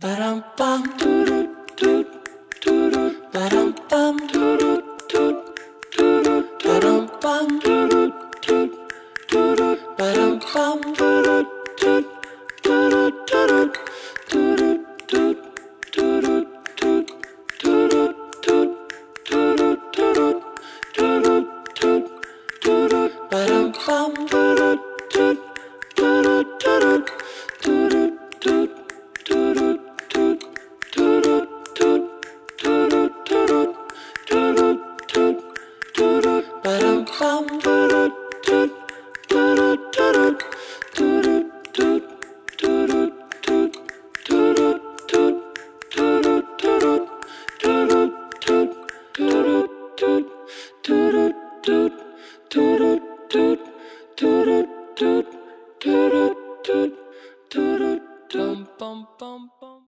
Ba-dum-bum, ba-dum-bum. Dum bum bum bum